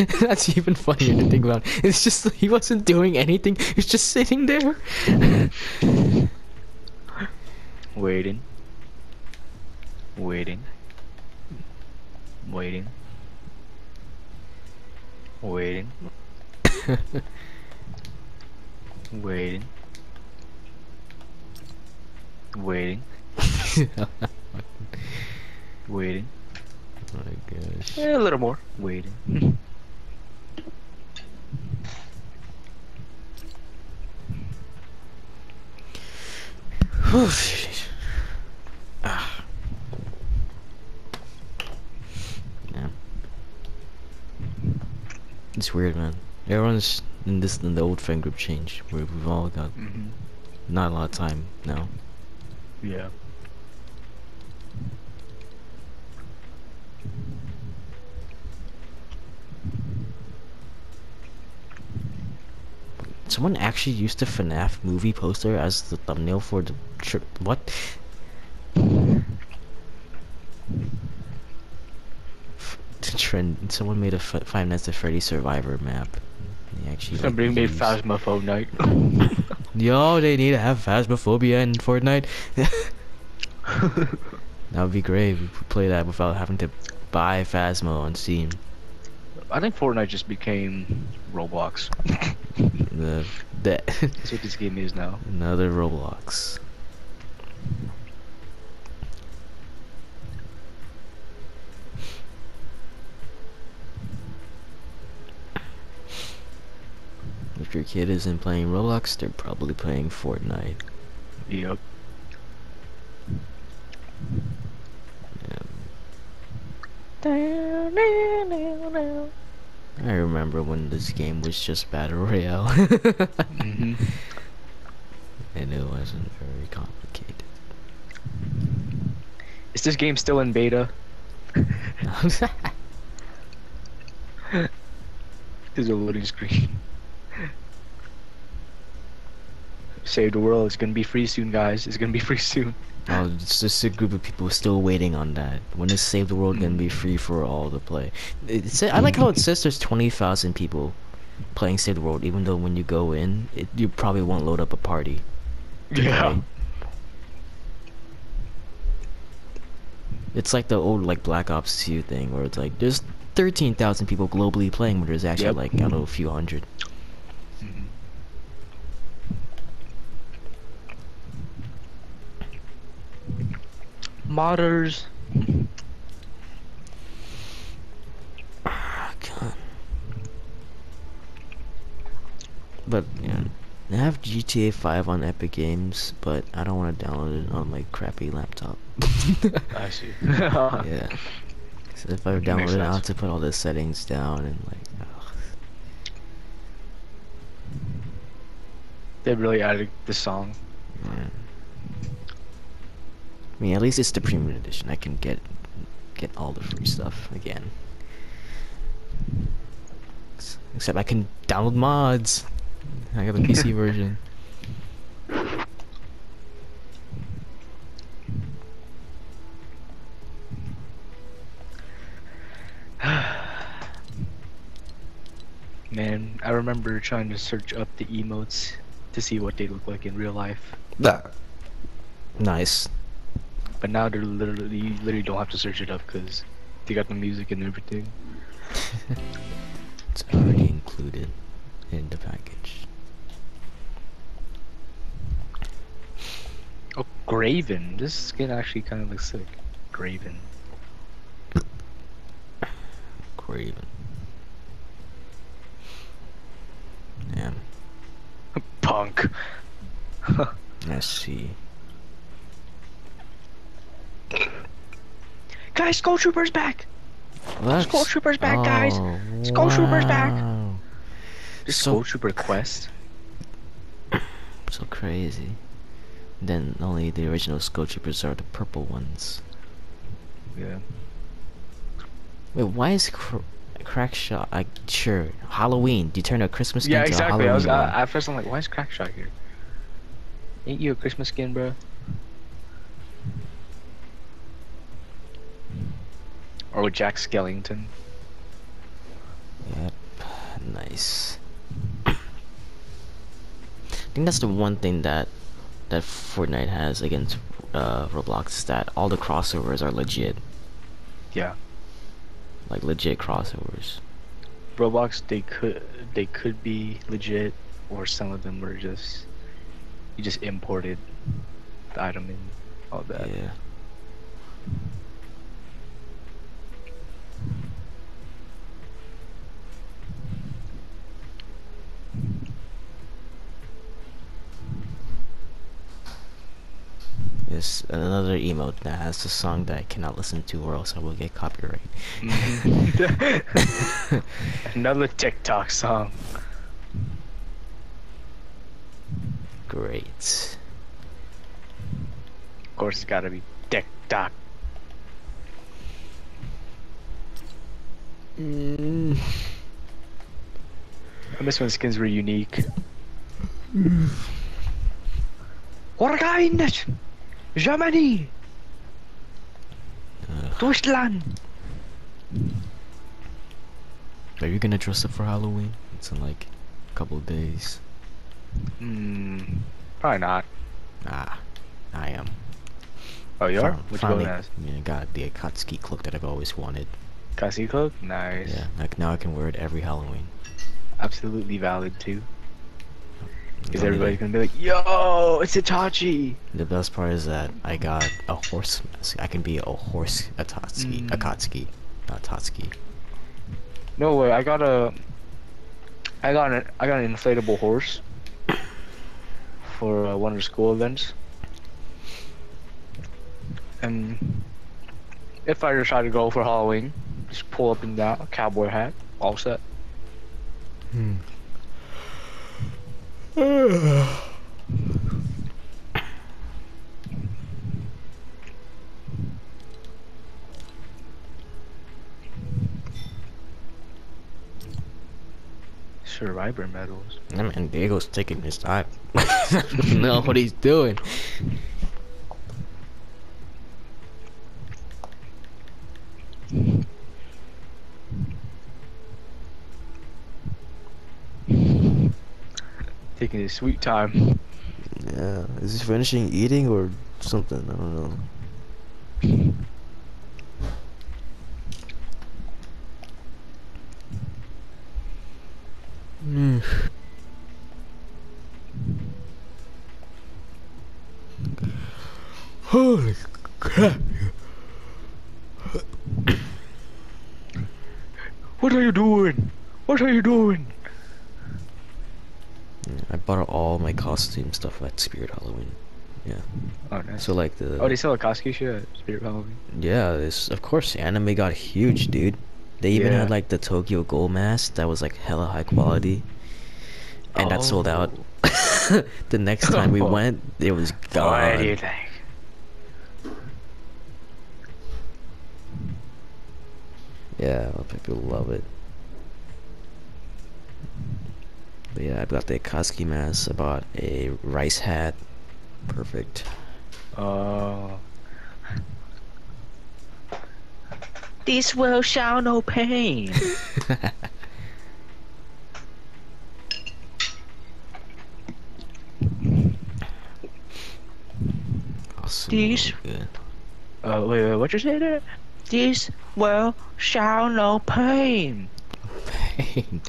That's even funnier to think about. It's just he wasn't doing anything. He's just sitting there. Waiting. Waiting. Waiting. Waiting. Waiting. Waiting. Waiting. Oh my gosh. Yeah, a little more. Waiting. Ah. Yeah. It's weird, man. Everyone's in this in the old friend group change where we've all got hmm not a lot of time now. Yeah. Someone actually used the FNAF movie poster as the thumbnail for the trip. What? To trend. Someone made a F Five Nights at Freddy Survivor map. They actually. like, Somebody made used- Phasmophone Night. Yo, they need to have Phasmophobia in Fortnite. that would be great. We could play that without having to buy Phasmo on Steam. I think Fortnite just became Roblox. The the That's what this game is now. another Roblox. If your kid isn't playing Roblox, they're probably playing Fortnite. Yep. I remember when this game was just Battle Royale. hmm and it wasn't very complicated. Is this game still in beta? There's a loading screen. Save the world. It's gonna be free soon, guys. It's gonna be free soon. Oh, it's just a group of people still waiting on that. When is Save the World gonna be mm. free for all to play? It, sa- I like how it says there's 20,000 people playing Save the World, even though when you go in, it, you probably won't load up a party. to play. It's like the old like Black Ops 2 thing where it's like there's 13,000 people globally playing, but there's actually Yep. like I don't know a few hundred. Modders. Ah, God. But yeah, I have GTA 5 on Epic Games, but I don't want to download it on my crappy laptop. I see. yeah. So if I Makes download it, I'll have to put all the settings down and like. ugh. They really added the song. Yeah. I mean, at least it's the premium edition. I can get get all the free stuff again. Except I can download mods. I got the PC version. Man, I remember trying to search up the emotes to see what they look like in real life. That. Nice. But now they're literally you literally don't have to search it up because they got the music and everything. It's already included in the package. Oh, Graven. This skin actually kind of looks sick. Graven. Graven. Yeah. Punk. Let's see. Guys, Skull Trooper's back. Well, Skull Trooper's back, guys. Oh, Skull Trooper's back. wow. The So- Skull Trooper quest. So crazy. Then only the original Skull Troopers are the purple ones. Yeah. Wait, why is cr- crack shot? Sure Halloween. Do you turn a Christmas skin Yeah, to exactly. a I was Halloween uh, at first I'm like, why is Crackshot here? Ain't you a Christmas skin, bro? Or with Jack Skellington? Yep. Nice. I think that's the one thing that that Fortnite has against uh, Roblox is that all the crossovers are legit, Yeah. like legit crossovers. Roblox they could they could be legit or some of them were just you just imported the item and all that. Yeah. Yes, another emote that has a song that I cannot listen to or else I will get copyright. Mhm. Another TikTok song. Great. Of course it's gotta be TikTok. Mm. I miss when skins were unique. Orgain! Germany! Ugh. Deutschland! Are you gonna dress up for Halloween? It's in like a couple of days. Hmm. Probably not. Ah, I am. Oh, you are? What you going as? yeah, I got the Akatsuki cloak that I've always wanted. Kasi cloak? Nice. Yeah, like now I can wear it every Halloween. Absolutely valid too. Because everybody's gonna be like, Yo, it's Itachi! The best part is that I got a horse mask. I can be a horse Akatsuki. Mm. Akatsuki, not Tatsuki. No way, I got a. I got an I got an inflatable horse for uh, one of the school events, and if I decide to go for Halloween, just pull up in that cowboy hat, all set. Hmm. Survivor medals. Yeah, man, Diego's taking his time. know what he's doing. Taking his sweet time. Yeah, is he finishing eating or something? I don't know. Mm. Holy crap! What are you doing? What are you doing? Yeah, I bought all my costume stuff at Spirit Halloween. Yeah. Oh, nice. So like the oh, they sell a Koski shirt at Spirit Halloween. yeah, this of course anime got huge, dude. They even Yeah. had like the Tokyo Ghoul mask that was like hella high quality, and that sold out. Oh. the next time we Oh. went, it was gone. What do you think? Yeah, a lot of people love it. But yeah, I've got the Akatsuki mask. I bought a rice hat. Perfect. Uh. This will show no pain. awesome. These- Good. Uh, wait, wait, what you say there? This will show no pain. Pain.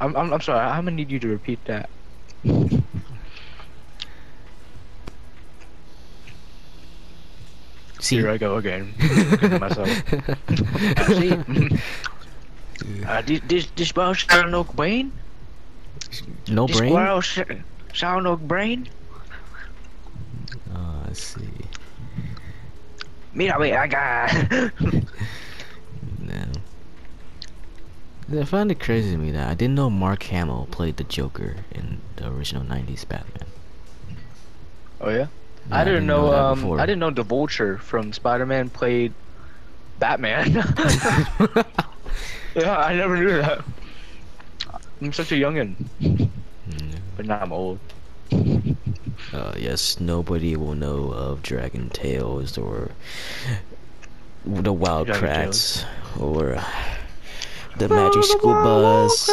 I'm, I'm, I'm sorry. I'm gonna need you to repeat that. See, Here I go again. Myself. Uh, see? uh, this, this, this will show no pain. no this brain. will sh- show no brain. Oh, I see. Mira, ve acá. No. I find it crazy to me that I didn't know Mark Hamill played the Joker in the original '90s Batman. oh yeah. Yeah, I didn't know. that um. I didn't know the Vulture from Spider-Man played Batman. yeah, I never knew that. I'm such a youngin, Mm. but now I'm old. Uh, yes, nobody will know of Dragon Tales or the Wild Dragon Kratts or The magic school bus.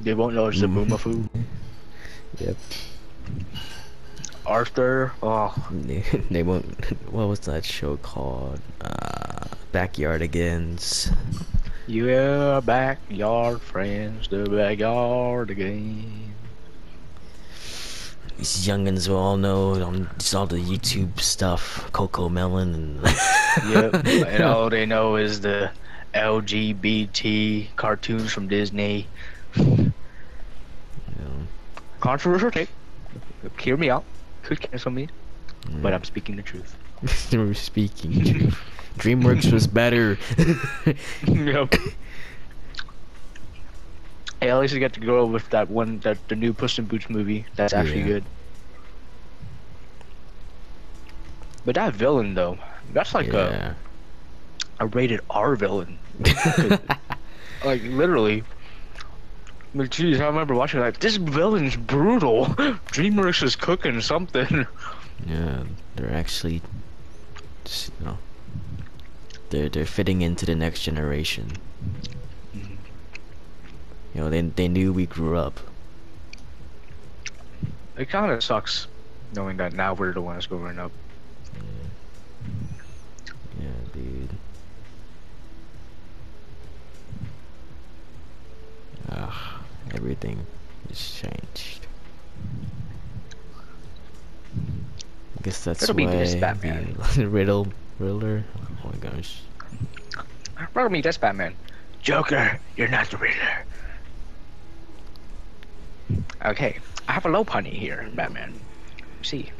They won't know it's the Boomafoo. Yep. Arthur. Oh, They, won't. What was that show called? Uh, Backyardigans. yeah, backyard friends, the backyard again. These youngins will all know on just all the YouTube stuff. CoComelon and. Yep. and all they know is the LGBT cartoons from Disney. You Controversial take. Hear me out. Could cancel me, but I'm speaking the truth. We're speaking. truth. DreamWorks was better. yep. Hey, at least you get to go with that one, that the new Puss in Boots movie. That's actually Yeah. good. But that villain though, that's like yeah. a, a rated R villain. like literally. Like, geez, I remember watching like this villain's brutal. DreamWorks is cooking something. Yeah, they're actually, just, you know, they're they're fitting into the next generation. You know, they they knew we grew up. It kind of sucks knowing that now we're the ones growing up. Yeah, dude. Ugh, everything is changed. I guess that's It'll be why this Batman. Riddle Riddler. Oh my gosh. Riddle me, that's Batman. Joker, you're not the Riddler. Okay, I have a low punny here, Batman. See,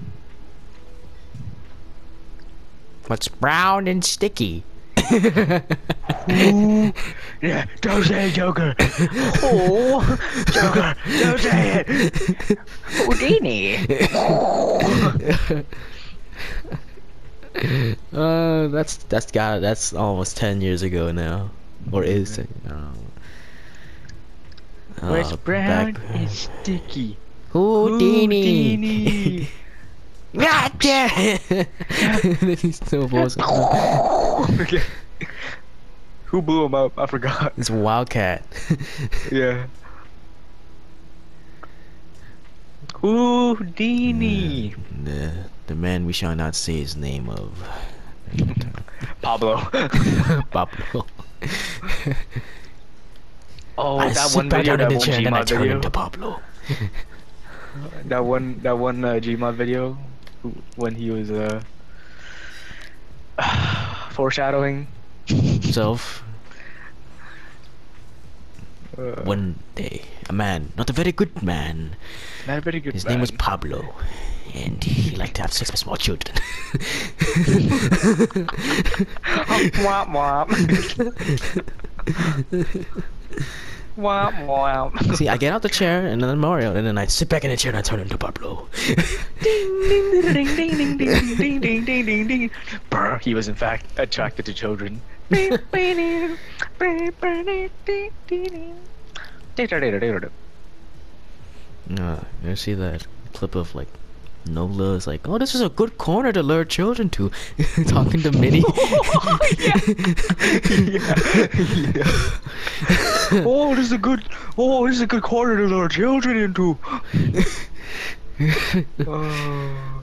What's brown and sticky? yeah, don't say it, Joker. oh, Joker, don't say it. Houdini. uh, that's that's got that's almost ten years ago now, or is it? Don't. What's Uh, brown back- and sticky? Houdini. God damn it! then he still up. Okay. Who blew him up? I forgot. It's Wildcat. Yeah. Houdini. the the man we shall not say his name of. Pablo. Pablo. Oh, I that one video, that the one chair and then I Gmod turn video, into Pablo. that one, that one uh, Gmod video, when he was uh foreshadowing. Himself. Uh, One day, a man, not a very good man. not a very good. His name was. Pablo, and he liked to have sex with small children. womp womp. womp womp. See, I get out the chair and then Mario, and then I sit back in the chair and I turn into Pablo. ding ding ding ding ding ding ding ding ding ding ding. Brr, he was in fact attracted to children. Uh, you see that clip of like Nogla is like, oh, this is a good corner to lure children to, talking to Mini. Oh, this is a good. Oh, this is a good corner to lure children into. Oh.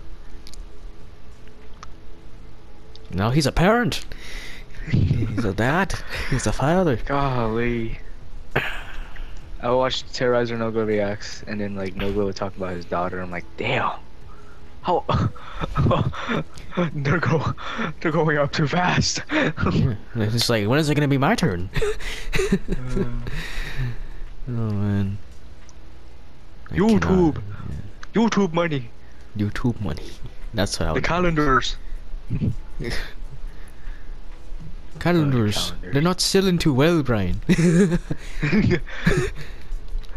now he's a parent. He's a dad. He's a father. Golly. I watched Terroriser No Go reacts, and then like Nogla would talk about his daughter. I'm like, damn. How? they're go, they're going up too fast. Yeah. It's like, when is it gonna be my turn? Uh, oh man. I cannot- YouTube. YouTube money. YouTube money. That's how. The calendars. calendars. They're not selling too well, Brian.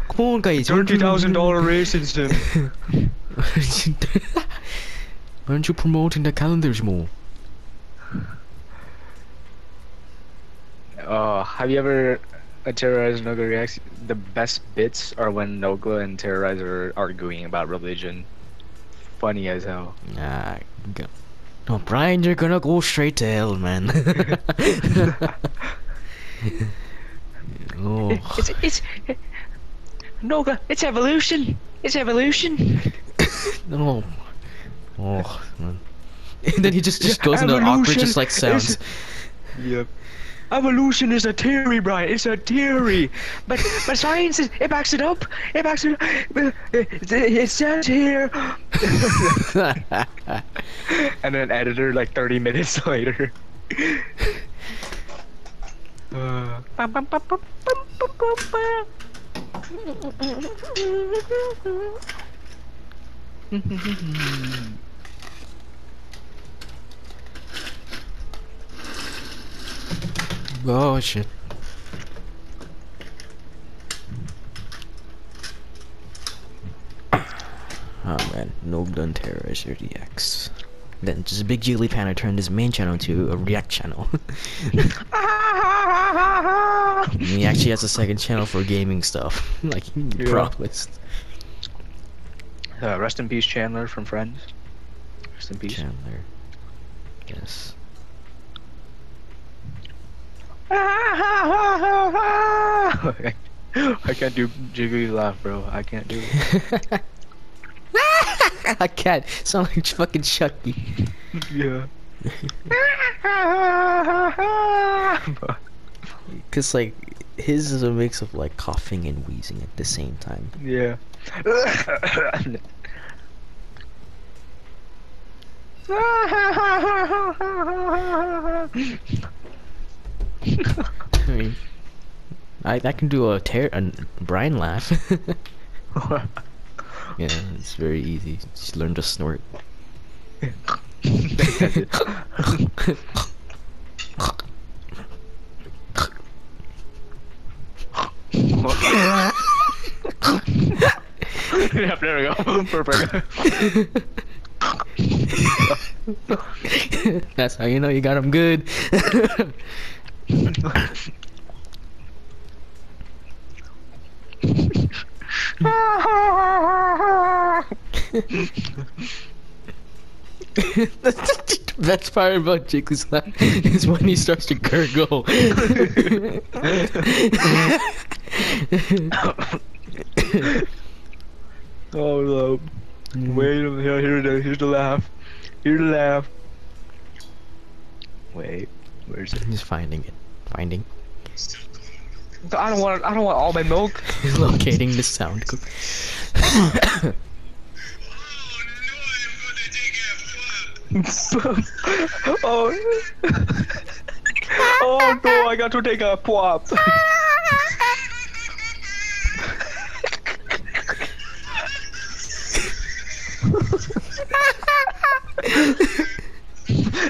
Come on, guys. Thirty thousand dollar race instant. Why aren't you promoting the calendars more? Uh, have you ever uh, Terroriser No Go reacts? The best bits are when Nogla and Terroriser are arguing about religion. funny as hell. Nah, go. No, Brian, you're gonna go straight to hell, man. oh, It's it's no, it's evolution. It's evolution. no. Oh, man. And then he just, just goes into awkward, just like sounds. Yep. Evolution is a theory, Brian. It's a theory, but but science is, it backs it up. It backs it up. It, it says here. and then editor like 30 minutes later. Uh, oh, shit. Oh man, Nob done terrorize your DX. Then just a Big Jiggly Panda turned his main channel to a React channel. He actually has a second channel for gaming stuff, like he Yeah. promised. uh, rest in peace, Chandler from Friends. Rest in peace. Chandler. Yes. I can't do jiggly laugh, bro. I can't do it. I can't. Sound like fucking Chucky. Yeah. Cause like his is a mix of like coughing and wheezing at the same time. yeah. I mean, I can do a tear a Brian laugh. yeah, it's very easy. Just learn to snort. yep, there we go. Perfect. That's how you know you got him good. the best part about Jiggly's laugh is when he starts to gurgle. oh no. Wait, here, here, the- here's the laugh. Here's the laugh. Wait, where's it? He's finding it. Finding. I don't want. I don't want all my milk. He's locating the sound. co- oh. oh no! I got to take a pop.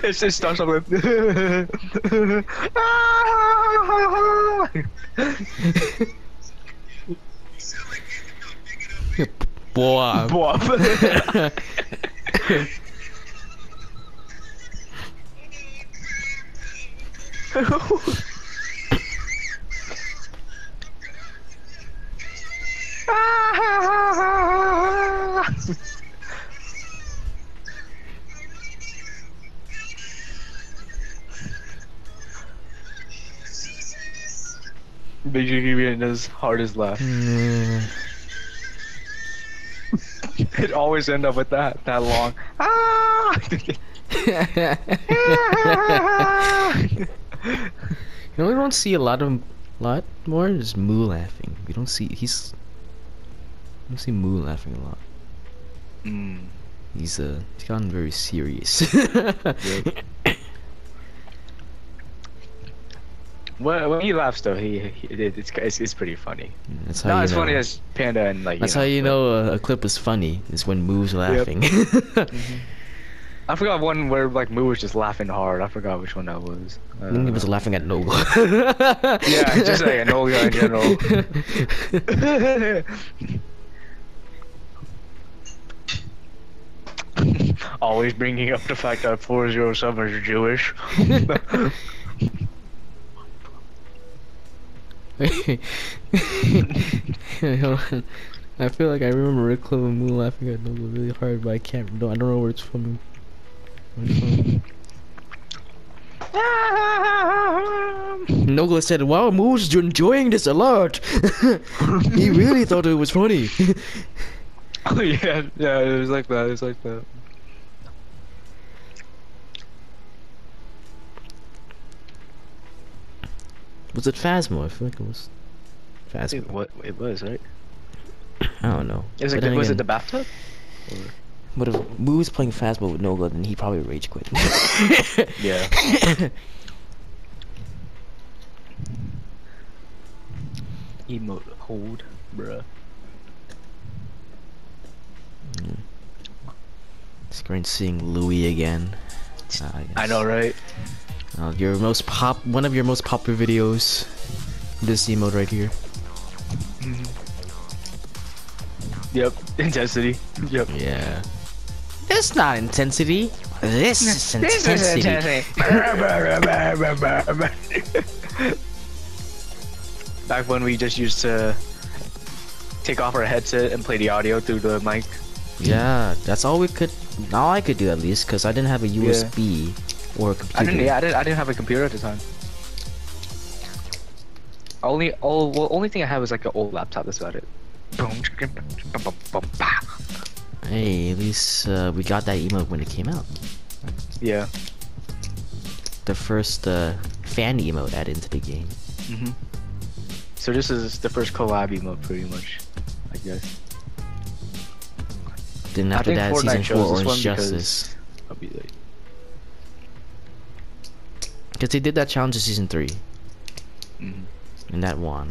It's just starts off with. Boah. Pop. Big Jiggy being his hardest laugh. It always end up with that, that long. Ah! you know, we don't see a lot of, lot more. Is Moo laughing? We don't see. He's. We don't see Moo laughing a lot. Mm. He's uh, he's gotten very serious. When, when he laughs though, he, he it's, it's it's pretty funny. That's how Not as know. funny as Panda and like. That's how you know a, a clip is funny. Is when Moo's laughing. I forgot one where like Moo was just laughing hard. I forgot which one that was. Uh, Then he was laughing at Noble. yeah, just like Enola in general. Always bringing up the fact that 407 is Jewish. I feel like I remember Rick Clove and Moon laughing at Nogla really hard, but I can't. No, I don't know where it's from. Where it's from. Nogla said, "Wow, Moo's enjoying this a lot. he really thought it was funny." oh yeah, yeah, it was like that. It was like that. Was it Phasmo? I feel like it was Phasmo. What it was, right? I don't know. It was it the bathtub? But if Moo was playing Phasmo with Nogla, then he probably rage quit. Yeah. Emote hold, bruh. Screen seeing Louis again. Ah, I yes. know, right? Uh, your most pop, one of your most popular videos. This emote right here. Yep. Intensity. Yep. Yeah. It's not intensity. This is intensity. Back when we just used to take off our headset and play the audio through the mic. Yeah, that's all we could. All I could do at least, cause I didn't have a USB or a computer. I didn't. Yeah, I didn't. I didn't have a computer at the time. Only, all, well, only thing I had was like an old laptop. That's about it. Hey, at least uh, we got that emote when it came out. Yeah. The first uh, fan emote added into the game. Mhm. So this is the first collab emote, pretty much. I guess. Then after that, Fortnite season four, Orange Justice. I'll be late. Because they did that challenge in season three, Mhm. and that won.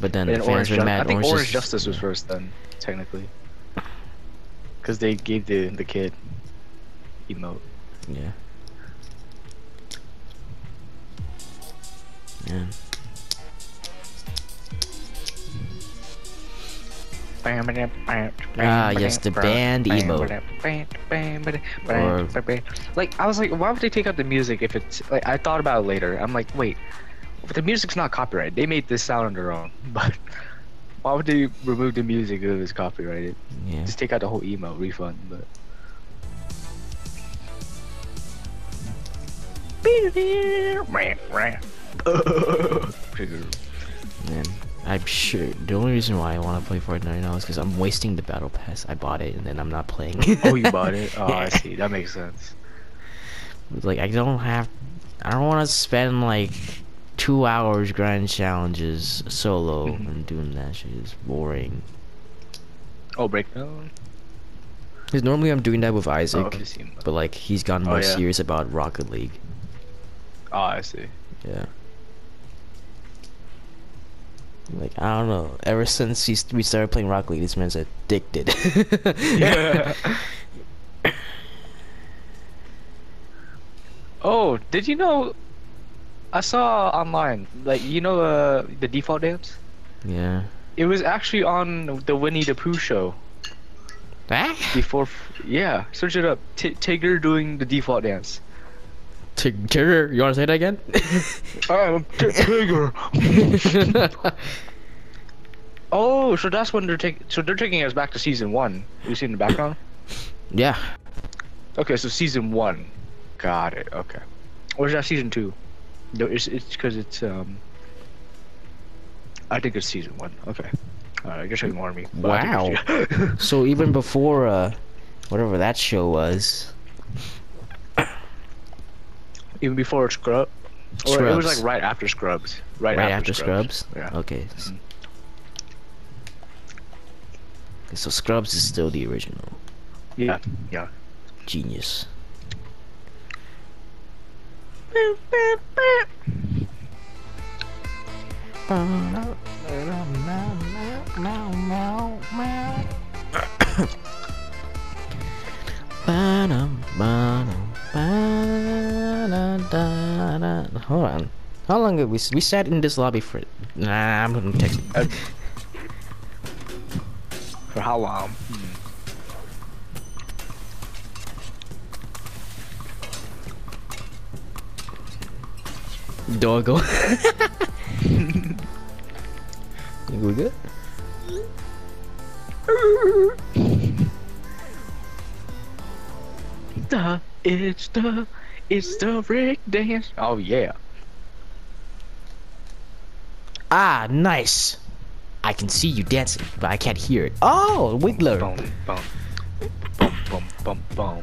But then And fans Orange, were mad. I think Orange, Orange Justice- Justice was first then, technically. Because they gave the the kid emote. Yeah. Yeah. Ah, yes, the band emote. Like, I was like, why would they take out the music if it's like I thought about it later. I'm like, wait, the music's not copyrighted. They made this sound on their own, but why would they remove the music if it's copyrighted? Yeah. Just take out the whole emote refund, but. Man, I'm sure the only reason why I want to play Fortnite now is because I'm wasting the battle pass. I bought it and then I'm not playing. oh, you bought it? Oh, I see. That makes sense. like I don't have, I don't want to spend like two hours grind challenges solo Mhm. and doing that shit is boring. Oh, breakdown. Because normally I'm doing that with Isaac, Oh, but like he's gotten Oh, more yeah. serious about Rocket League. Oh, I see. Yeah. Like I don't know. Ever since he's, we started playing Rocket League, this man's addicted. Yeah. oh, did you know? I saw online, like you know, uh, the default dance. yeah. It was actually on the Winnie the Pooh show Ah? before. f- Yeah, search it up. T- Tigger doing the default dance. Tigger, you want to say that again? I'm Tigger. oh, so that's when they're taking. So they're taking us back to season one. You see in the background? yeah. Okay, so season one. Got it. Okay. Or is that season two? No, it's it's because it's um. I think it's season one. Okay. Alright, I guess ignore me. I Wow. So even before uh, whatever that show was, Even before Scrub. Or it was like right after Scrubs. Right, right, after Scrubs. Yeah. Okay. s- Mhm. Okay, So Scrubs is still the original. Yeah. Yeah. Genius. Hold on. How long did we we sat in this lobby for? Nah, I'm gonna text. Uh, For how long? Doggo. you good? the it's the, it's the Rick dance. Oh yeah. Ah, nice. I can see you dancing, but I can't hear it. Oh, Wiggler. Boom, boom.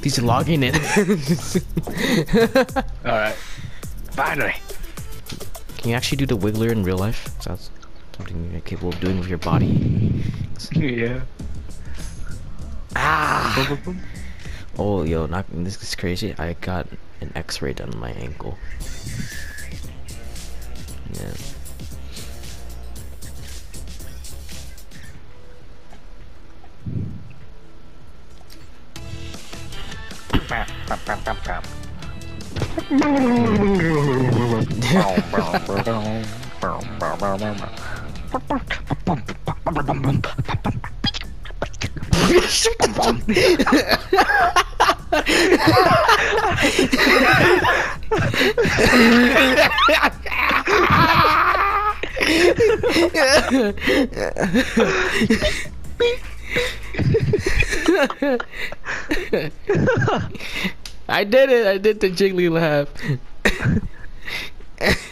He's logging in. Alright. Finally. Can you actually do the Wiggler in real life? Sounds something you're capable of doing with your body. yeah. Ah! Oh, yo, not this is crazy. I got an X-ray done on my ankle. Yeah. I did it. I did the jiggly laugh.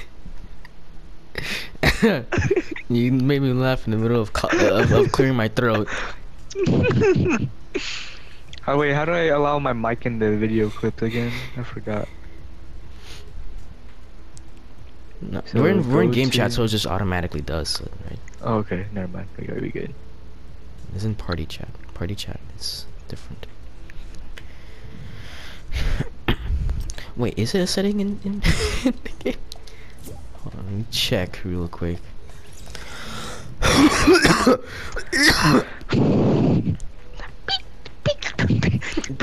you made me laugh in the middle of, uh, of, of clearing my throat. How oh, wait? How do I allow my mic in the video clip again? I forgot. No, So we're in we're in game chat, so it just automatically does, right? Oh, okay, never mind. We gotta be good. It's in party chat. Party chat is different. Wait, is it a setting in, in, in the game? Hold on, let me check real quick.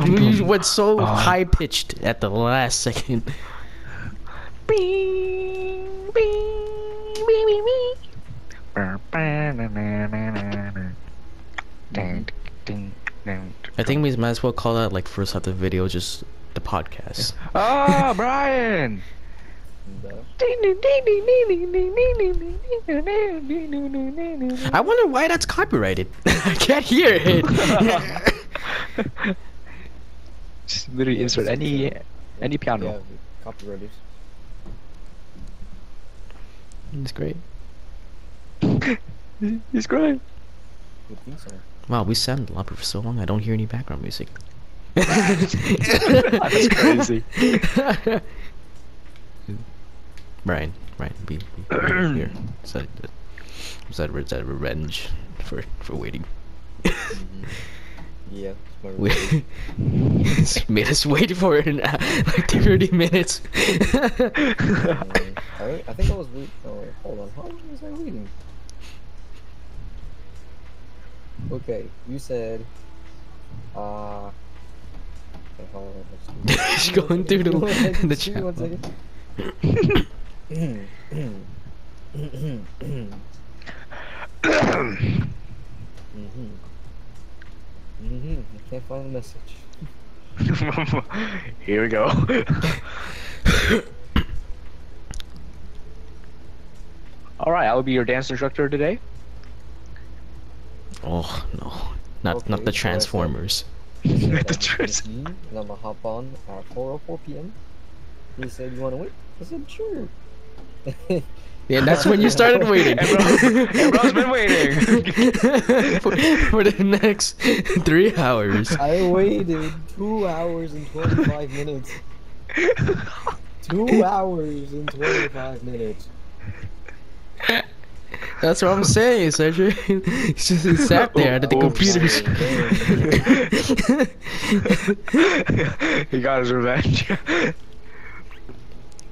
You went so Uh. high pitched at the last second. I think we might as well call that like first half the video just the podcast. Ah, Brian. I wonder why that's copyrighted. I can't hear it. Just literally insert any any Yeah, piano. copywriters. it's great. He's great. So. Wow, we sat in for so long. I don't hear any background music. That's crazy. Brian, Brian, be, be, be here. Is that, is that, is that revenge for for waiting? Yeah, it's my We revenge. it's made us wait for an, uh, like 30 minutes. Um, I, I think I was waiting. Oh, hold on. How long was I waiting? Okay, you said. Uh. okay, hold on, let's Just going through the- Give me one second, the just give me chat Mhm. Mhm. I can't find the message. Here we go. All right, I will be your dance instructor today. oh no, not not the so Transformers. I said The I'm gonna trans- eat, and I'm gonna hop on at 4:04 p.m. He said, "You want to wait?" I said, "Sure." Yeah, that's when you started waiting. Everyone- everyone's been waiting. for, for the next three hours. I waited two hours and 25 minutes. Two hours and 25 minutes. That's what I'm saying, Cedric. He's just he sat there at the Oops. computers. he got his revenge.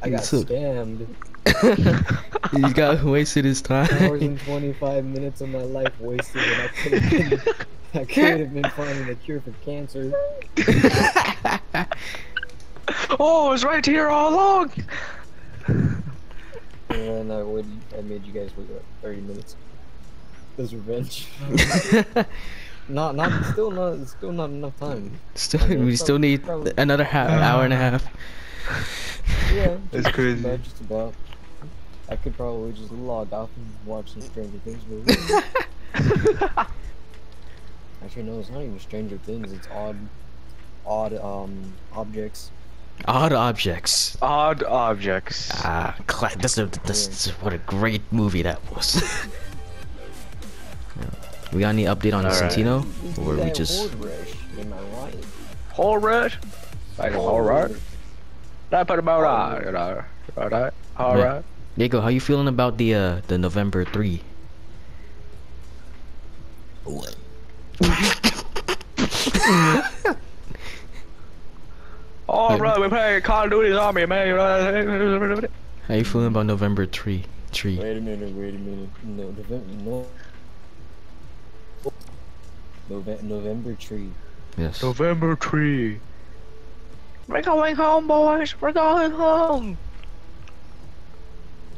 I got So- scammed. he got wasted his Hours time. and 25 minutes of my life wasted when I could have been, I could have been finding a cure for cancer. oh, it's right here all along. And then I waited, I made you guys wait what, 30 minutes. That's revenge. Not, not, still not, still not enough time. still, Okay, we still need probably- another half, hour and a half. Yeah. That's crazy. About, just about. I could probably just log off and watch some Stranger Things movies. Actually, no, it's not even Stranger Things. It's odd, odd um objects. Odd objects. Odd objects. Ah, cla- that's a that's what a great movie that was. Yeah. We got any update on Alright. Santino, It's or we just Horde Rush, am I right? Alright. Like alright. That put about. Alright. Diego? How you feeling about the uh the November three? Alright, we're playing Call of Duty Zombie, man. How you feeling about November three? Tree. Wait a minute, wait a minute. No, November, no. Nove- November tree. Yes. November tree. We're going home, boys. We're going home.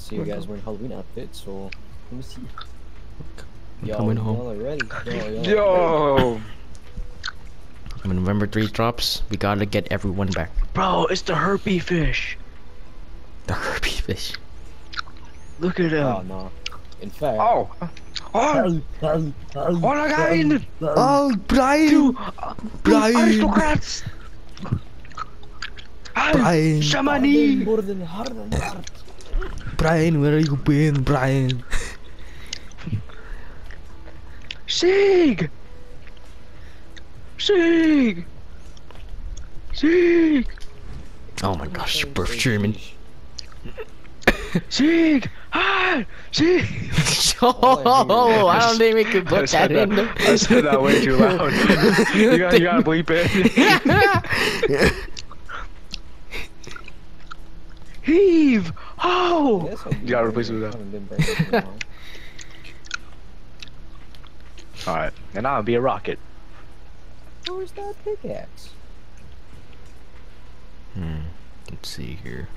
So you guys wearing Halloween outfits, so let me see. I'm Y'all, coming home. y'all ready. Y'all, y'all Yo, When November three drops, we gotta get everyone back. bro, it's the herpy fish. The Herbie fish. Look at Oh no. In fact. Oh, oh, what a guy! Oh, oh Brian! You, uh, Brian. aristocrats. Brian! Shamani. More than hard and hard. Brian, where are you been, Brian? Sig! Sig! Sig! Oh my gosh, birth German. Sig! Ah! Sig! oh, I don't think we could put that in there. I said that way too loud. you, gotta, you gotta bleep it. Heave! Oh! Yes, You gotta replace it with that. Haven't been very good in a while. Alright, and I'll be a rocket. Where's that pickaxe? Hmm. Let's see here.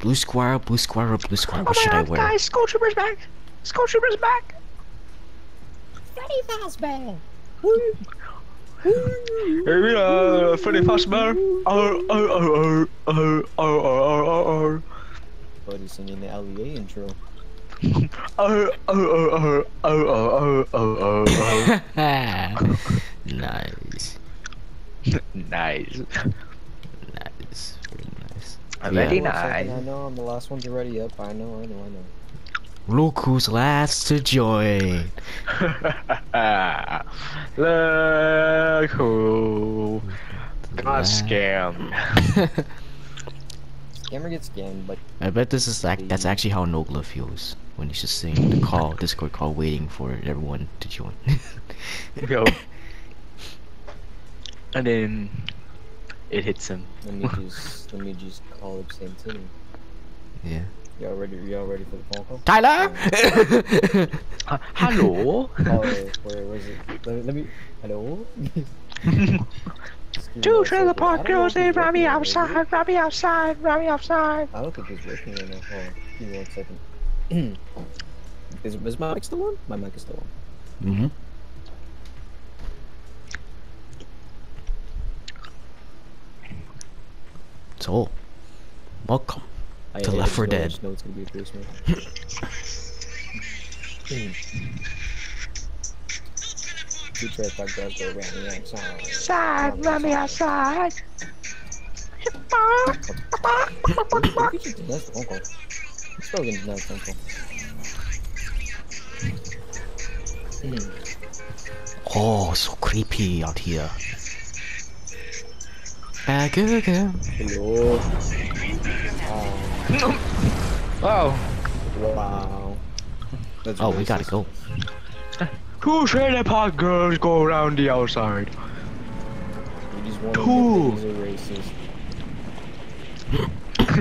Blue squirrel, blue squirrel, blue squirrel. What should I wear? Skull Trooper's back! Skull Trooper's back! Freddy Fazbear! Here we are, Freddy Fazbear! Oh, oh, oh, oh, oh, oh, oh, oh, Buddy singing the LEA intro. oh, oh, oh, oh, oh, oh, oh, oh, oh, oh, oh. nice. oh. Nice. Nice. Very nice. Very One second, I know I'm the last one to ready up. I know, I know, I know. Look who's last to join. Look who got scammed. Scammer gets scammed, but I bet this is like that's actually how Nogla feels when he's just sitting in the call, Discord call, waiting for everyone to join. Yo. And then it hits him. let me just let me just call up Santini. yeah. Y'all ready? Y'all ready for the phone call? Tyler. Uh, hello? Oh, wait, where was it? Let, let me. Hello. Two trailer park I don't know girls, they run me working right now, is he? outside, run me outside, run me outside. I don't think he's working right now. Hold on. Give me one second. is, is my mic still on? My mic is still on. mm-hmm. So, welcome. I, To Left 4 Dead. know it's gonna be a Future if I go to Randy outside. Side, Randy outside. That's the uncle. I'm still gonna know it's uncle. Hmm. Oh, so creepy out here. Ah, good, good. Hello. Oh. oh. Wow. That's oh, we gotta go two trailer park girls go around the outside. You just want to Two. admit that he's a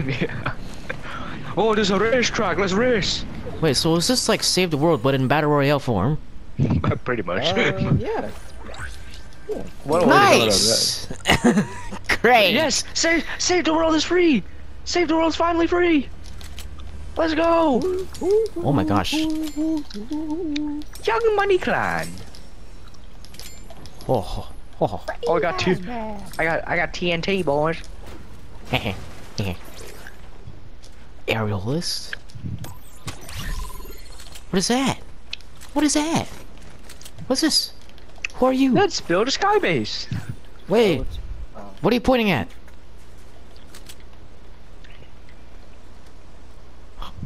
racist. yeah. Oh, there's a racetrack. Let's race. Wait, so is this like Save the World but in Battle Royale form? Pretty much. Uh, yeah. What a way to go about Nice! Great! Yes, save save the world is free. Save the World is finally free. Let's go, Oh my gosh. Young Money Clan. Oh, oh, oh. Oh, I got two. I got I got TNT boys. Aerialist? What is that? What is that? What's this? Who are you? Let's build a sky base. Wait, what are you pointing at?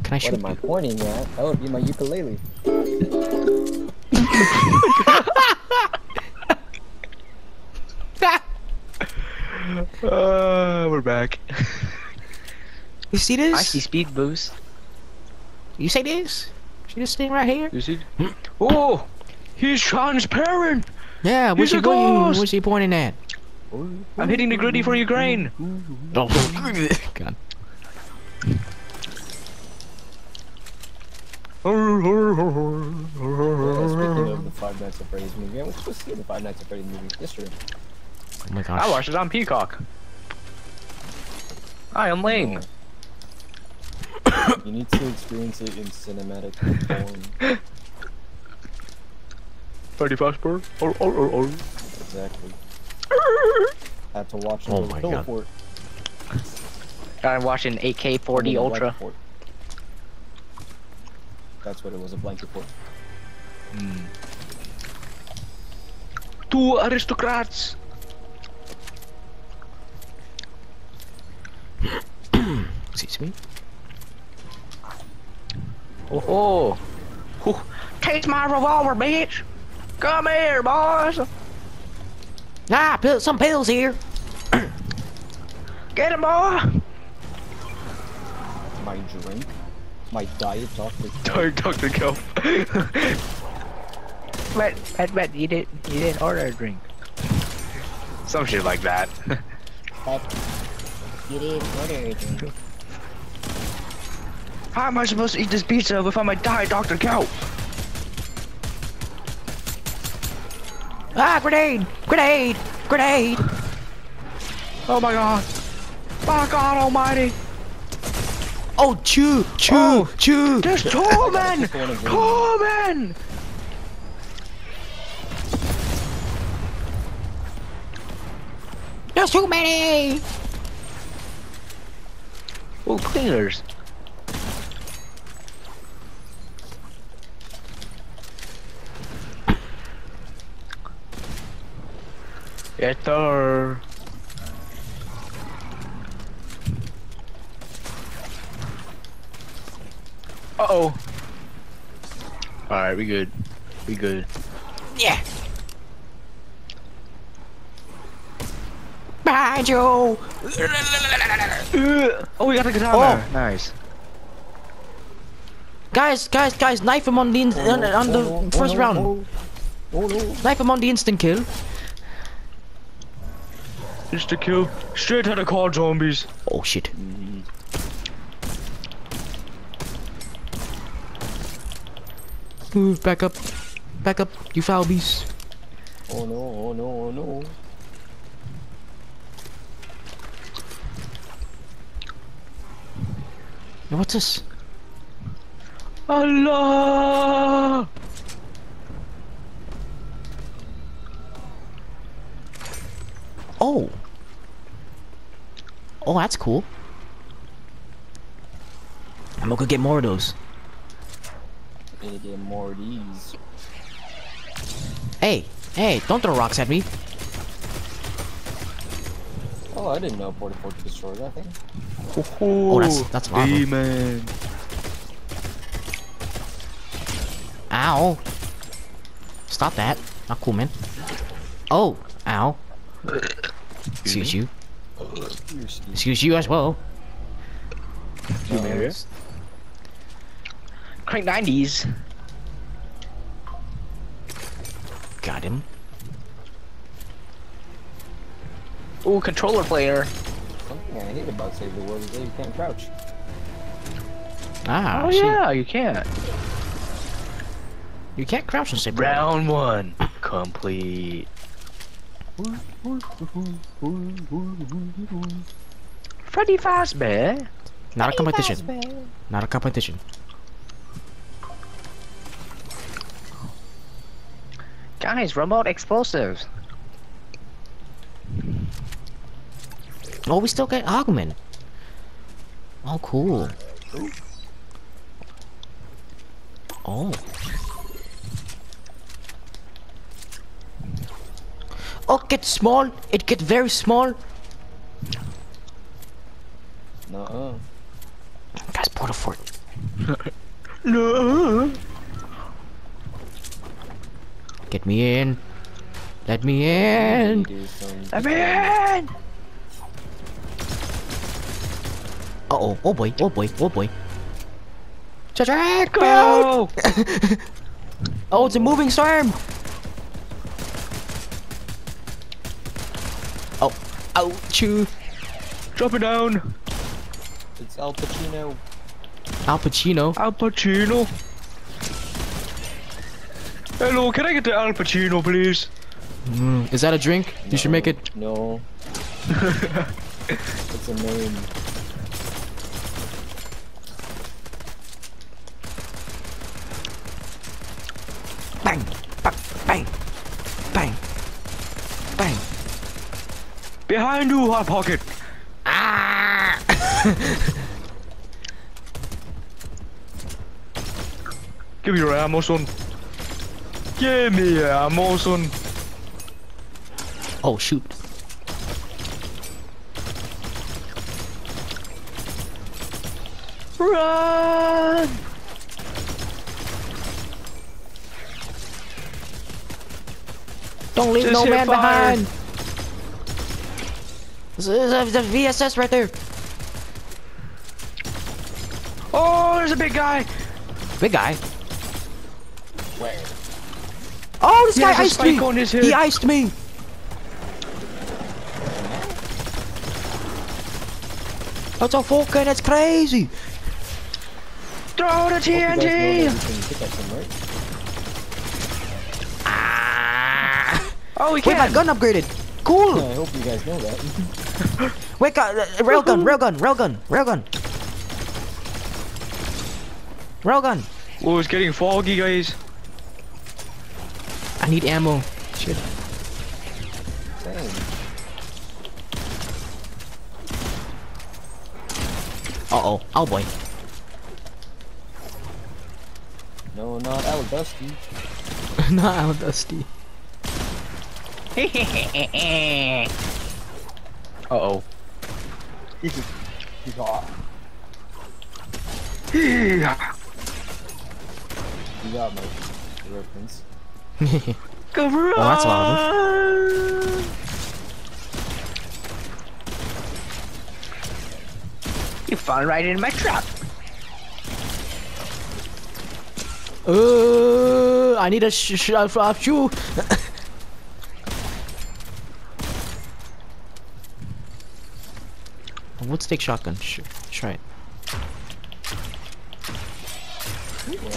Can I shoot What shoot am I pointing at? That would be my ukulele. Uh, we're back. You see this? I see speed boost. You see this? See this thing right here? You see? Oh, he's transparent. Yeah, what's He's he a pointing? ghost! What's he pointing at? I'm hitting the gritty for Ukraine. Oh, God. Speaking of the Five Nights at Freddy's movie, I was to see the Five Nights at Freddy's movie yesterday. Oh my gosh. I watched it on Peacock. Hi, I am lame. Mm. You need to experience it in cinematic form. Pretty fast bird. Or or or or. Exactly. Had to watch Oh it my with a God. I'm watching 8K 4D I mean, Ultra. Blanket port. That's what it was, a blanket port. Two aristocrats. Excuse me. Oh oh. Take my revolver, bitch. Come here, boys. Ah, put some pills here. Get him, boy. My drink? My diet Dr. Sorry, Dr. Kelp. but, but, but, you didn't, you didn't order a drink. Some shit like that. You didn't order a drink. How am I supposed to eat this pizza if I'm a die, Dr. Kelp? Ah, grenade! Grenade! Grenade! Oh my god. My god almighty. Oh, chew! Chew! Oh. Chew! There's two men! Just one of them. Two men! There's too many! Oh, cleaners. Yes, sir. Uh oh. Alright, we good. We good. Yeah! Behind you! Uh, oh, we got the guitar. Oh. Nice. Guys, guys, guys, knife him on the in- on, on the Oh, first oh, round. Oh, oh. Knife him on the instant kill. Just to kill. Straight to the car zombies. Oh shit. Ooh, back up. Back up, you foul beast. Oh no, oh no, oh no. Now, What's this? Allah! Oh. Oh, that's cool. I'm gonna go get more of those. Need to get more of these. Hey, hey, don't throw rocks at me. Oh, I didn't know 44 could destroy that thing. Oh, that's- that's lava. Demon. Ow. Stop that. Not cool, man. Oh, ow. Excuse you. You're. Excuse you as well. No, maybe. It's- Crank 90s. Got him. Ooh, controller player. Something I hate about Save the World is that you can't crouch. Ah, Oh shit. yeah, you can't. You can't crouch and save. Round one complete. Freddy Fazbear. Not a competition. Not a competition. Guys, remote explosives. Oh, we still got Augment. Oh, cool. Oh. Oh, get small. It get very small. Nuh-uh. Guys, portal fort. No. Get me in. Let me in. Let me in. Uh oh. Oh boy. Oh boy. Oh boy. Go. Oh, it's a moving storm. Oh. Ouch. Drop it down. It's Al Pacino. Al Pacino. Al Pacino. Hello, can I get the Al Pacino, please? Mm, is that a drink? You should make it. No. it's a name. Bang. Bang. Bang. Bang. Bang. Behind you, Hot Pocket. Ah! Give me your ammo, son. Give me your ammo, son. oh shoot. Run! Don't leave Just no man fire. behind. There's a, there's a VSS right there. Oh, there's a big guy. Big guy. Where? Oh, this He guy iced me. on his head. He iced me. That's a fucking, that's crazy. Throw the Hope you guys TNT. you can pickaxe him, right? Ah. Oh, we Wait, my gun upgraded. Cool. I hope you guys know that. Wait, gu- uh, railgun, railgun, railgun, railgun. Railgun. Oh, it's getting foggy, guys. Need ammo. Shit. Dang. Uh oh. Oh boy. No, not Al Dusty. Not Al Dusty. Uh oh. He's. Yeah. You got my reference. Go run. Well, that's a lot You fall right in my trap. Uh, I need a sh sh uh, shoe. Wood stick shotgun. Sure, try it.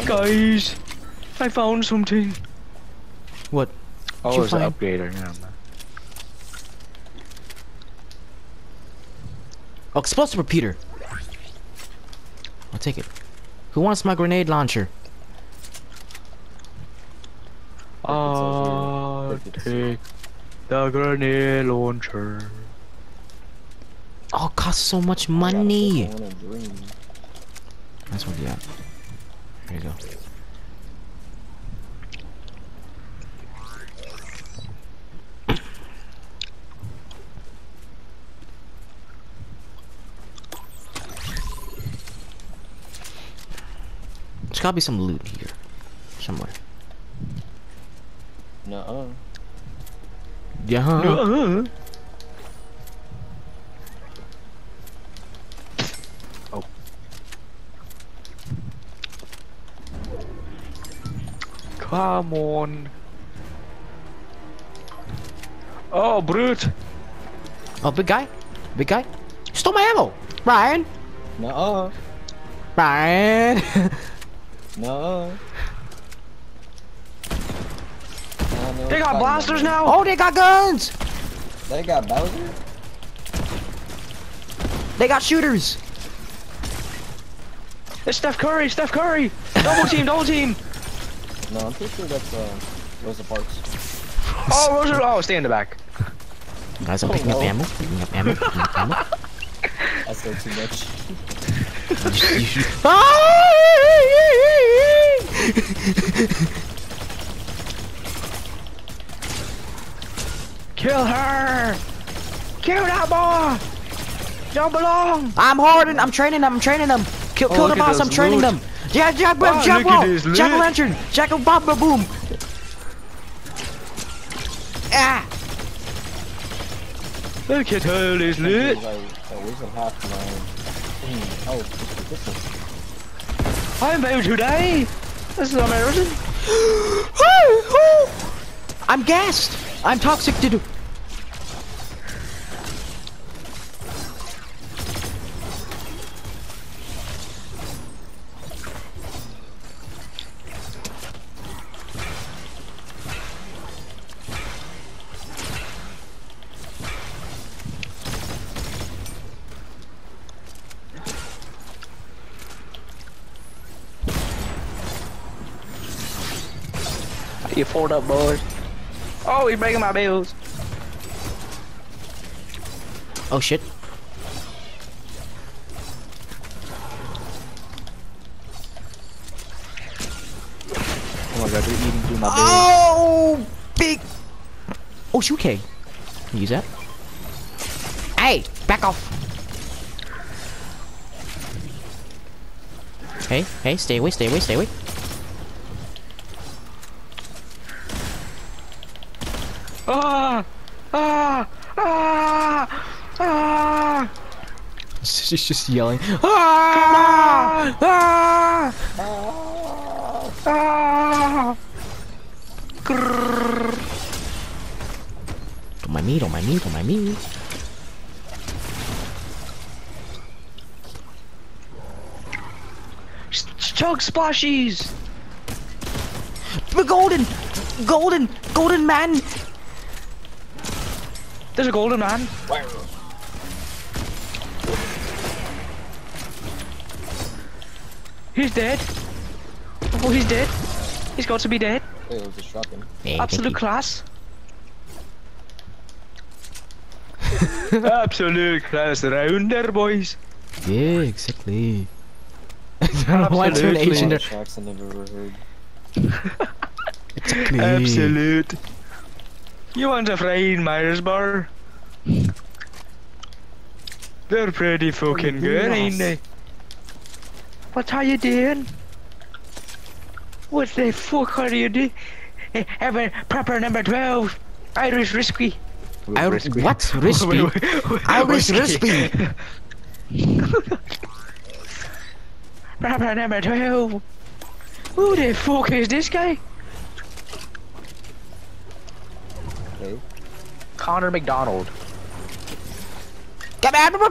Guys, I found something. What? Oh, you it's an find? upgrader. Yeah, man. Oh, explosive repeater. I'll take it. Who wants my grenade launcher? I'll take the grenade launcher. Oh, it costs so much I gotta money. one in. That's what you got. There you go. There's gotta be some loot here. Somewhere. Nuh-uh. Yeah. huh? Uh-uh. Oh. Come on. Oh, brute. Oh, big guy? Big guy? Stole my ammo! Ryan! No. -uh. Ryan! Nuh-uh. No, They got blasters now. oh, they got guns! They got Bowser? They got shooters! It's Steph Curry. Steph Curry. Double team. Double team. No, I'm pretty sure that's uh, Rosa Parks. Oh, Rosa. Oh, stay in the back. Guys, I'm Oh, picking up ammo. Picking up ammo. Picking up ammo. That's still too much. Kill her! Kill that boy! Don't belong! I'm harding. I'm training them. I'm training them. Kill, Oh, kill the boss. I'm training loot. them. Yeah, Jack, Wow, Jack, look at Roll, this Jack loot. Lantern, Jack Bob Boom. Ah! Look at all this loot! I, I hmm, oh, this is I'm about to die! This is embarrassing. I'm gassed. I'm toxic to do. You fold up, boys. Oh, he's breaking my bills. Oh shit. Oh my god, they're eating through my bills. Oh, big. Oh, shoot K. Use that. Hey, back off. Hey, hey, stay away, stay away, stay away. Ah! Ah! Ah! Ah! She's just yelling. Ah! Ah! Ah! Don't mind me, don't mind me, don't mind me. Chug splashies! But golden, golden, golden man. There's a golden man. He's dead. Oh, he's dead. He's got to be dead. Wait, it was a shotgun. Hey, Absolute you. class. Absolute class round there, boys. Yeah, exactly. I don't know why I turned Absolutely. Asian there. Shacks I never ever heard. Exactly. Absolute. You want a fried Myers bar? They're pretty fucking good, ain't they? What are you doing? What the fuck are you doing? Have a proper number 12. Irish whiskey. I- what? Risky? Irish whiskey. proper number 12. Who the fuck is this guy? Okay. Connor McDonald. Get out of my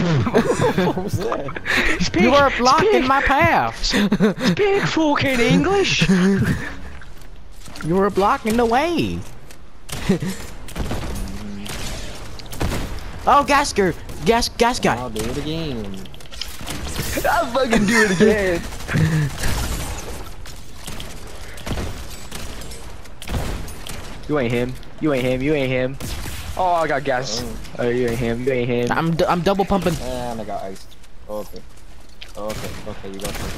view! what was that? Speak, You are blocking speak, my path. Speak fucking English. you were blocking the way. oh, Gasker, gas, gas guy. I'll do it again. I'll fucking do it again. you ain't him. You ain't him. You ain't him. Oh, I got gas. Oh. Oh, you ain't him. You ain't him. I'm, d- I'm double pumping. And I got iced. Okay. Okay, okay, you got me.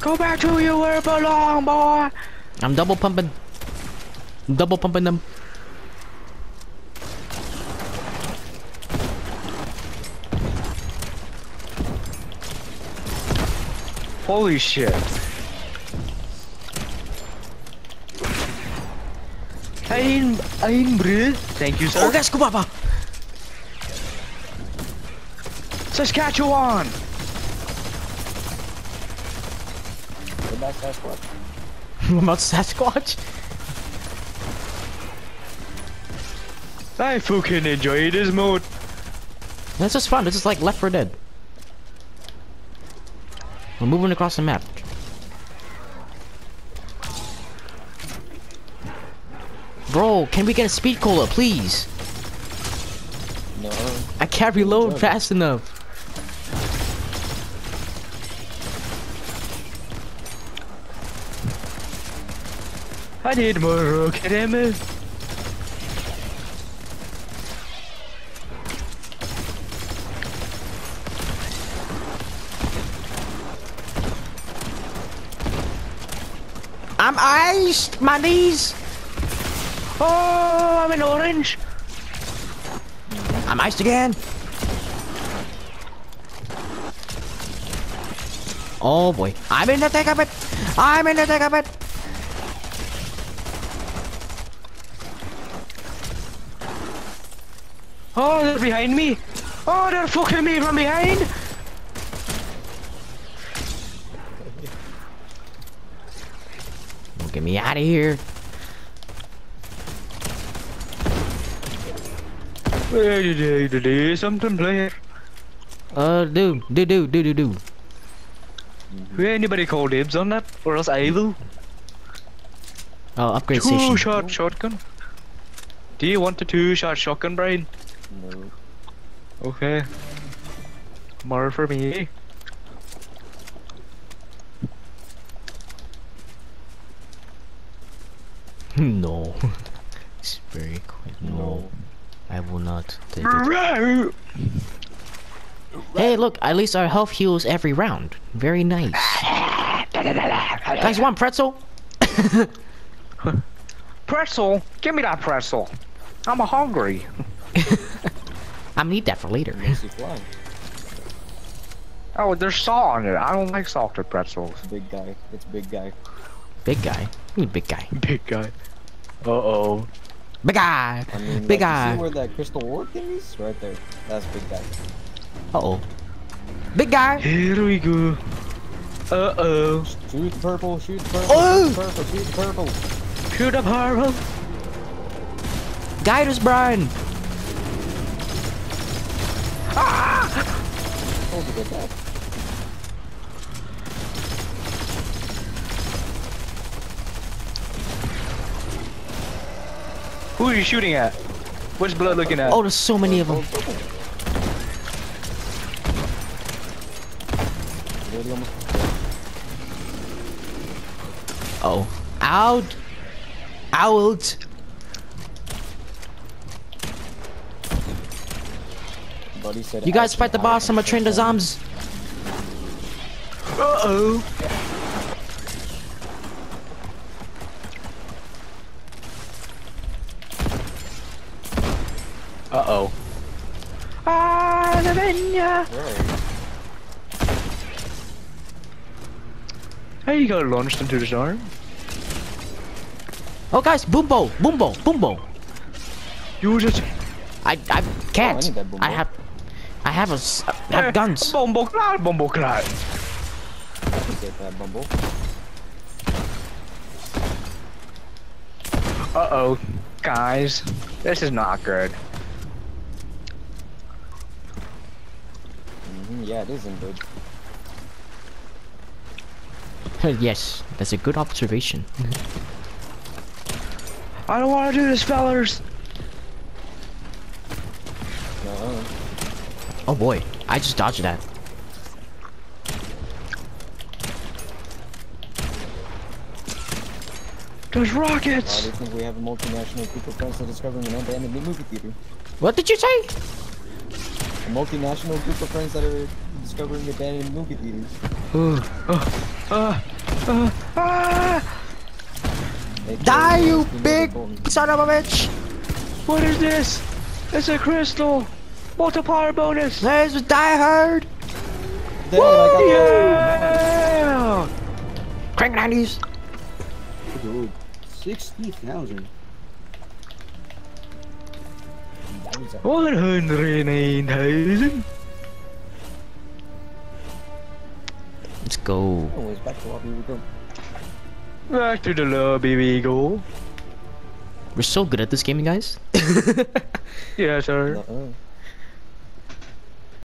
Go back to you where you belong, boy. I'm double pumping. I'm double pumping them. Holy shit. Ein, ein bro. Thank you, sir. Oh, Gas Kubaba. Saskatchewan. Go back that squad. About Sasquatch? I fucking enjoy this mode. This is fun. This is like Left 4 Dead. We're moving across the map. Bro, can we get a speed cola, please? No. I can't reload fast enough. I need more rocket ammo. I'm iced, my knees. Oh, I'm in orange. I'm iced again. Oh boy. I'm in the thick of it. I'm in the thick of it. Oh, they're behind me. Oh, they're fucking me from behind. Get me out of here. Where did they do they something player? Uh, do, do, do, do, do, do. Will anybody call dibs on that? Or else I will. Oh, upgrade Two station. shot shotgun. Do you want the two shot shotgun, Brian? No. Okay. More for me. no. It's very quick. No. No. I will not take it. Hey, look, at least our health heals every round. Very nice. Guys, you want pretzel? Pretzel? Give me that pretzel. I'm hungry. I'm gonna eat that for later. Oh, there's salt on it. I don't like salted pretzels. Big guy. It's big guy. Big guy. You mean big guy. Big guy. Uh oh. Big guy. I mean, Big like, you guy. See where that crystal orb thing is? Right there. That's big guy. Uh oh. Big guy. Here we go. Uh oh. Shoot the purple. Shoot the purple. Oh! Shoot the purple. Shoot the purple. Shoot up Harville. Guide us, Brian. Ah! Oh, look at that. Who are you shooting at? What's blood looking at? Oh, there's so many of them. Oh. Out. Out. You guys fight the boss. I'm gonna train the zombies. Uh Lavinia! Where are you? Hey, you got launched into the storm. Oh, guys, Boombo, Boombo, Boombo. Use it. I, I can't. need that Boombo. I have, I have a, s- I have guns. Bombo cloud, bombo cloud. Get that bumble. Uh oh. Guys, this is not good. hmm yeah, it isn't good. yes, that's a good observation. Mm-hmm. I don't want to do this, fellers. Uh-uh. Oh boy, I just dodged that. There's Why rockets. do you think we have a multinational group of friends that are discovering an abandoned movie theater? What did you say? A multinational group of friends that are discovering abandoned movie theaters. Uh, uh, ah! Die, you most of the big son of a bitch! What is this? It's a crystal. Multiplier bonus. There's a die hard. Dad, I got Yeah! Crank 90s. Dude, 60,000. Yowza. One hundred nine thousand. Let's go. Anyways, back to lobby we go. Back to the lobby we go. We're so good at this game, guys. Yes, sir. Uh-uh.